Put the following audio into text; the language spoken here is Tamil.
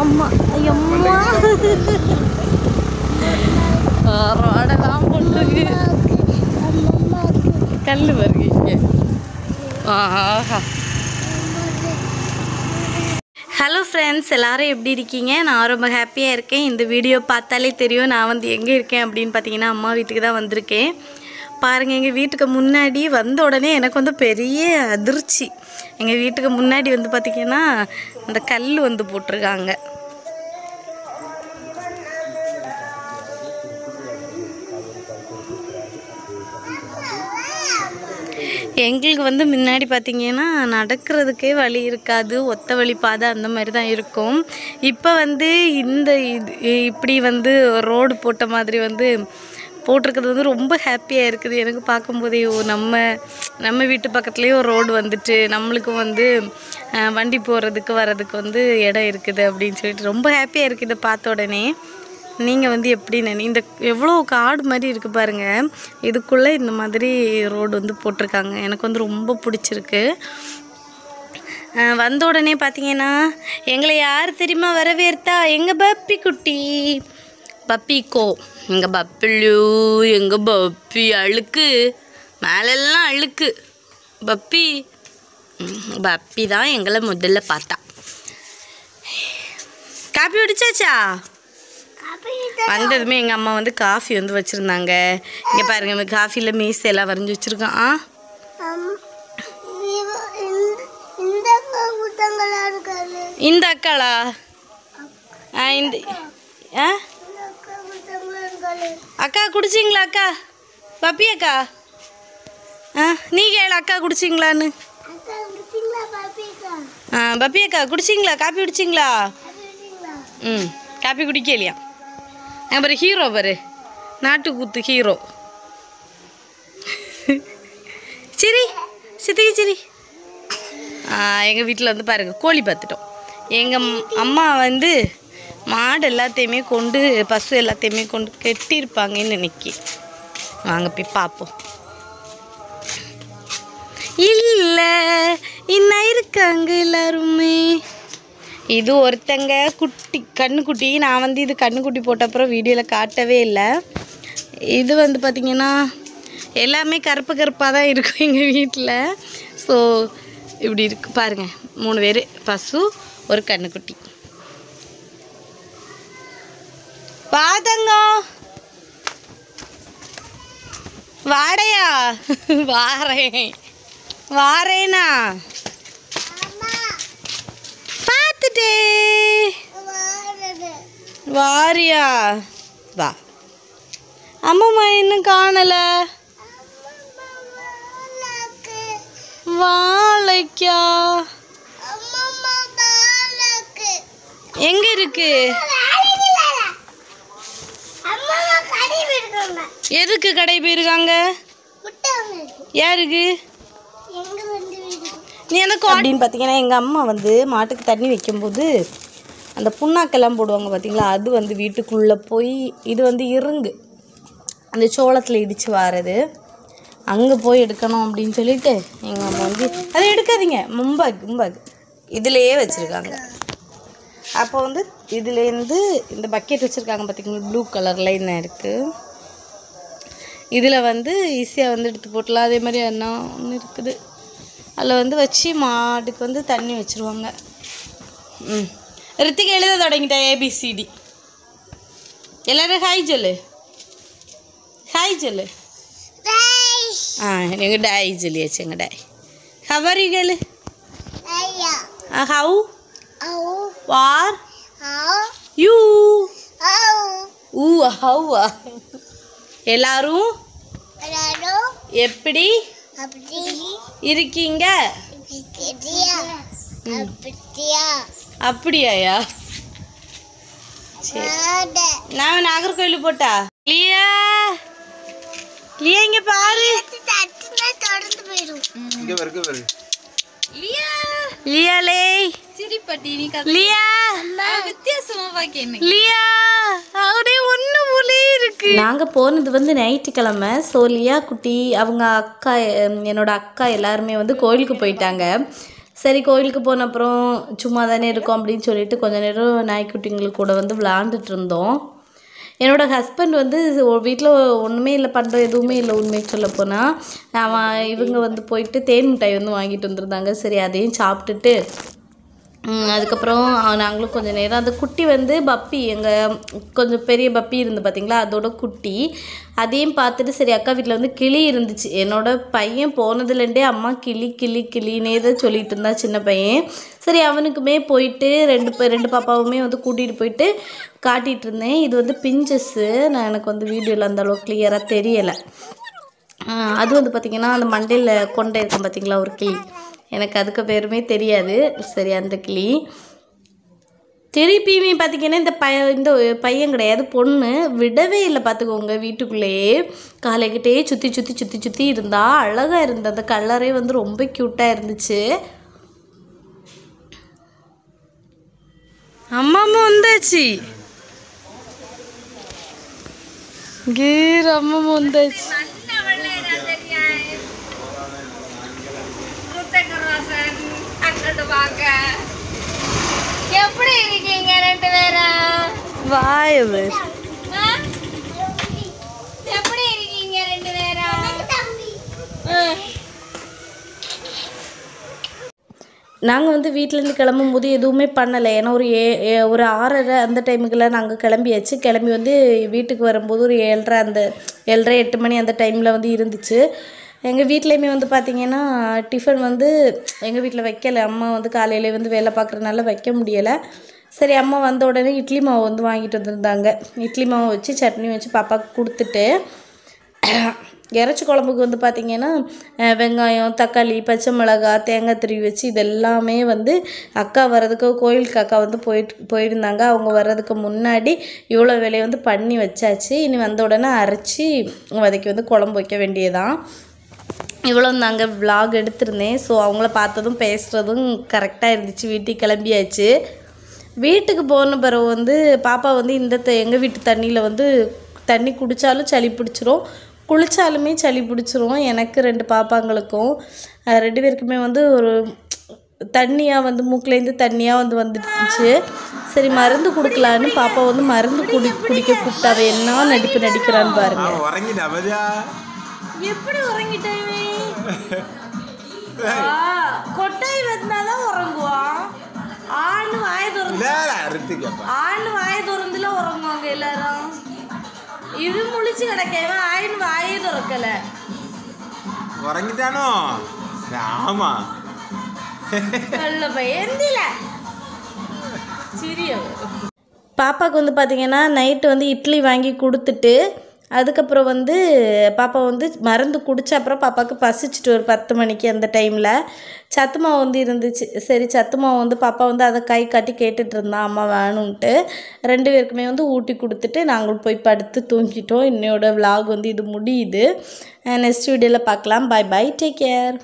அம்மா ஐயம்மா ரோடெல்லாம் போட்டிருக்கு கல் வருது இங்கே ஆஹா ஹலோ ஃப்ரெண்ட்ஸ் எல்லாரும் எப்படி இருக்கீங்க? நான் ரொம்ப ஹாப்பியாக இருக்கேன். இந்த வீடியோ பார்த்தாலே தெரியும் நான் வந்து எங்கே இருக்கேன் அப்படின்னு பார்த்தீங்கன்னா அம்மா வீட்டுக்கு தான் வந்திருக்கேன். பாருங்கள் எங்கள் வீட்டுக்கு முன்னாடி வந்த உடனே எனக்கு வந்து பெரிய அதிர்ச்சி. எங்கள் வீட்டுக்கு முன்னாடி வந்து பார்த்திங்கன்னா அந்த கல் வந்து போட்டிருக்காங்க. எங்களுக்கு வந்து முன்னாடி பார்த்திங்கன்னா நடக்கிறதுக்கே வழி இருக்காது. ஒத்த வழி பாதை அந்த மாதிரி தான் இருக்கும். இப்போ வந்து இந்த இது இப்படி வந்து ரோடு போட்ட மாதிரி வந்து போட்டிருக்கிறது வந்து ரொம்ப ஹாப்பியாக இருக்குது. எனக்கு பார்க்கும்போதே ஓ நம்ம நம்ம வீட்டு பக்கத்துலேயே ஒரு ரோடு வந்துட்டு நம்மளுக்கும் வந்து வண்டி போகிறதுக்கு வர்றதுக்கு வந்து இடம் இருக்குது அப்படின்னு சொல்லிட்டு ரொம்ப ஹாப்பியாக இருக்குது இதை பார்த்த உடனே. நீங்கள் வந்து எப்படி நினை இந்த எவ்வளோ காடு மாதிரி இருக்குது பாருங்கள் இதுக்குள்ளே இந்த மாதிரி ரோடு வந்து போட்டிருக்காங்க. எனக்கு வந்து ரொம்ப பிடிச்சிருக்கு. வந்த உடனே பார்த்தீங்கன்னா எங்களை யார் தெரியுமா வரவேற்தா எங்கள் பப்பி குட்டி? பப்பிக்கோ எங்கள் பப்பிலு எங்கள் பப்பி அழுக்கு. மேலெல்லாம் அழுக்கு. பப்பி. பப்பி தான் எங்களை முதல்ல பார்த்தா. காப்பி குடிச்சாச்சா? வந்ததுமே எங்கள் அம்மா வந்து காஃபி வந்து வச்சுருந்தாங்க. இங்கே பாருங்க காஃபியில் மீஸ் எல்லாம் வரைஞ்சி வச்சுருக்கான். ஆ? இந்த அக்காளா? ஆ இந்த ஆ இந்த அக்கா கூட்டங்களா இருக்காது அக்கா குடிச்சிங்களா அக்கா? பப்பி அக்கா? ஆ நீ கேளு அக்கா குடிச்சிங்களான்னு. ஆ பப்பி அக்கா குடிச்சிங்களா? காப்பி குடிச்சிங்களா? ம் காப்பி குடிக்கலையா? பாரு ஹீரோ பாரு. நாட்டுக்கூத்து ஹீரோ. சரி சித்திக்கு சரி. எங்கள் வீட்டில் வந்து பாருங்கள் கோழி பார்த்துட்டோம். எங்கள் அம்மா வந்து மாடு எல்லாத்தையுமே கொண்டு பசு எல்லாத்தையுமே கொண்டு கெட்டியிருப்பாங்கன்னு நினைக்கி. வாங்க போய் பார்ப்போம் இல்லை இன்னும் இருக்காங்க எல்லாருமே. இது ஒருத்தங்க குட்டி கண்ணுக்குட்டி நான் வந்து இது கண்ணுக்குட்டி போட்ட அப்புறம் வீடியோவில் காட்டவே இல்லை. இது வந்து பார்த்திங்கன்னா எல்லாமே கருப்பு கருப்பாக தான் இருக்கும் எங்கள் வீட்டில் ஸோ இப்படி இருக்கு. பாருங்கள் மூணு பேர் பசு ஒரு கண்ணுக்குட்டி பாதங்கோ வாடையா? வாரேன். வாரேனா? பார்த்துட்டே. வாரியா? வா. அம்மாம்மா இன்னும் காணல. வாழைக்கா. அம்மா எங்க இருக்கு? எதுக்கு கடை போயிருக்காங்க? யாருக்கு நீ எனக்கு அப்படின்னு பார்த்தீங்கன்னா எங்கள் அம்மா வந்து மாட்டுக்கு தண்ணி வைக்கும்போது அந்த புண்ணாக்கெல்லாம் போடுவாங்க பார்த்தீங்களா? அது வந்து வீட்டுக்குள்ளே போய் இது வந்து இருங்கு அந்த சோளத்தில் இடித்து வாரது. அங்கே போய் எடுக்கணும் அப்படின்னு சொல்லிட்டு எங்கள் அம்மா வந்து அதை எடுக்காதீங்க. மும்பாக் மும்பாக் இதுலேயே வச்சுருக்காங்க. அப்போ வந்து இதுலேருந்து இந்த பக்கெட் வச்சுருக்காங்க பார்த்தீங்களா? ப்ளூ கலரில் என்ன இருக்குது இதில் வந்து ஈஸியாக வந்து எடுத்து போட்டலாம் அதே மாதிரி என்ன ஒன்று இருக்குது. அதில் வந்து வச்சு மாட்டுக்கு வந்து தண்ணி வச்சுருவாங்க. ம். ரித்திகா எழுத தொடங்கிட்டா ஏபிசிடி எல்லாரும் ஹாய் சொல்லு. ஹாய் சொல்லு. ரைஸ் ஆ எங்கள் டாய் சொல்லியாச்சு எங்கள் டாய் ஹவர் ஐயா ஹவு வார் யூ ஊ ஹவ்வா எல்லாரும் எல்லாரும் எப்படி இருக்கீங்க? அப்படியா? அப்படியாயா சரி. நான். நாகர்கோயில் போட்டா? லியா? லியா இங்க பாரு. சிரிப்பட்டி நீ லியா. வித்தியாசமா பாக்க என்ன? லியா அப்படியே ஒன்று புலி இருக்கு நாங்கள் போனது வந்து ஞாயிற்றுக்கிழமை. ஸோ லியா குட்டி அவங்க அக்கா என்னோட அக்கா எல்லாருமே வந்து கோயிலுக்கு போயிட்டாங்க. சரி கோயிலுக்கு போன அப்புறம் சும்மா தானே இருக்கோம் அப்படின்னு சொல்லிட்டு கொஞ்ச நேரம் நாய்க்குட்டிங்களுக்கு கூட வந்து விளாண்டுட்டு இருந்தோம். என்னோட ஹஸ்பண்ட் வந்து வீட்டில் ஒன்றுமே இல்லை பண்ணுற எதுவுமே இல்லை உண்மையை சொல்ல போனால் அவன் இவங்க வந்து போயிட்டு தேன் மிட்டாய் வந்து வாங்கிட்டு வந்திருந்தாங்க. சரி அதையும் சாப்பிட்டுட்டு அதுக்கப்புறம் நாங்களும் கொஞ்சம் நேரம் அந்த குட்டி வந்து பப்பி எங்கள் கொஞ்சம் பெரிய பப்பி இருந்து பார்த்தீங்களா அதோட குட்டி அதையும் பார்த்துட்டு சரி அக்கா வீட்டில் வந்து கிளி இருந்துச்சு. என்னோட பையன் போனதுலேருந்தே அம்மா கிளி கிளி கிளினே தான் சொல்லிட்டு இருந்தா சின்ன பையன். சரி அவனுக்குமே போயிட்டு ரெண்டு ரெண்டு பாப்பாவுமே வந்து கூட்டிகிட்டு போயிட்டு காட்டிகிட்டு இருந்தேன். இது வந்து பிஞ்சஸ்ஸு. நான் எனக்கு வந்து வீடியோவில் அந்த அளவுக்கு கிளியராக தெரியலை. அது வந்து பார்த்திங்கன்னா அந்த மண்டையில் கொண்டை இருக்கும் பார்த்தீங்களா ஒரு கிளி. எனக்கு அதுக்கு பேருமே தெரியாது. சரி அந்த கிளி. திருப்பியுமே பார்த்தீங்கன்னா இந்த பைய இந்த பையன் கிடையாது பொண்ணு. விடவே இல்லை பார்த்துக்கோங்க வீட்டுக்குள்ளேயே காலைக்கிட்டே சுற்றி சுற்றி சுற்றி சுற்றி இருந்தா அழகாக இருந்த அந்த கலரே வந்து ரொம்ப க்யூட்டாக இருந்துச்சு. அம்மா அம்மா வந்தாச்சு. கீர் அம்மா வந்தாச்சு எப்படி இருக்கீங்க ரெண்டு பேரும் வாயவர் பேரும்? நாங்கள் வந்து வீட்டிலேருந்து கிளம்பும்போது எதுவுமே பண்ணலை. ஏன்னா ஒரு ஏ ஏ- ஒரு ஆறரை அந்த டைமுக்கெல்லாம் நாங்கள் கிளம்பியாச்சு. கிளம்பி வந்து வீட்டுக்கு வரும்போது ஒரு ஏழரை அந்த ஏழரை எட்டு மணி அந்த டைமில் வந்து இருந்துச்சு. எங்கள் வீட்லேயுமே வந்து பார்த்திங்கன்னா டிஃபன் வந்து எங்கள் வீட்டில் வைக்கலை. அம்மா வந்து காலையிலே வந்து வேலை பார்க்குறதுனால வைக்க முடியலை. சரி அம்மா வந்த உடனே இட்லி மாவு வந்து வாங்கிட்டு வந்திருந்தாங்க. இட்லி மாவு வச்சு சட்னி வச்சு பாப்பாவுக்கு கொடுத்துட்டு இறச்சி குழம்புக்கு வந்து பார்த்திங்கன்னா வெங்காயம் தக்காளி பச்சை மிளகாய் தேங்காய் திருவி வச்சு இதெல்லாமே வந்து அக்கா வர்றதுக்கு கோயிலுக்கு அக்கா வந்து போயிட்டு போயிருந்தாங்க. அவங்க வர்றதுக்கு முன்னாடி இவ்வளோ வேலையை வந்து பண்ணி வச்சாச்சு. இனி வந்த உடனே அரைச்சி வதக்கி வந்து குழம்பு வைக்க வேண்டியதான் இவ்வளோ நாங்கள் vlog எடுத்திருந்தேன். ஸோ அவங்கள பார்த்ததும் பேசுகிறதும் கரெக்டாக இருந்துச்சு. வீட்டுக்கு கிளம்பியாச்சு. வீட்டுக்கு போன பிறகு வந்து பாப்பா வந்து இந்த எங்கள் வீட்டு தண்ணியில் வந்து தண்ணி குடித்தாலும் சளி பிடிச்சிரும். குளித்தாலுமே சளி பிடிச்சிரும். எனக்கு ரெண்டு பாப்பாங்களுக்கும். ரெண்டு பேருக்குமே வந்து ஒரு தண்ணியாக வந்து மூக்குலேருந்து தண்ணியாக வந்து வந்துடுச்சு. சரி மருந்து கொடுக்கலான்னு பாப்பா வந்து மருந்து குடி குடிக்க கூப்பிட்டா. அவ என்ன நடிப்பு நடிக்கிறான்னு பாருங்க. எப்படி உறங்கிட்டேன் கொட்டாய் வந்தாதான் உறங்குவான். ஆண் வாய திறந்து இல்ல அறுத்து கேப்பா. ஆண் வாய திறந்துல உறங்குவாங்க எல்லாரும். இது முழிச்சு கிடக்கவன் ஆயின் வாயே திறக்கல. உறங்கிட்டானோ? ஆமா. நல்ல பயந்தில சிறிய பாப்பாவுக்கு வந்து பார்த்தீங்கன்னா நைட்டு வந்து இட்லி வாங்கி கொடுத்துட்டு அதுக்கப்புறம் வந்து பாப்பா வந்து மருந்து குடித்த அப்புறம் பாப்பாவுக்கு பசிச்சுட்டு ஒரு பத்து மணிக்கு அந்த டைமில் சத்து மாவு வந்து இருந்துச்சு. சரி சத்து மாவு வந்து பாப்பா வந்து அதை கை காட்டி கேட்டுட்டு இருந்தான் அம்மா வேணும்ன்ட்டு ரெண்டு பேருக்குமே வந்து ஊட்டி கொடுத்துட்டு நாங்கள் போய் படுத்து தூங்கிட்டோம். என்னோடய விலாக் வந்து இது முடியுது. நெக்ஸ்ட் வீடியோவில் பார்க்கலாம். Bye bye take care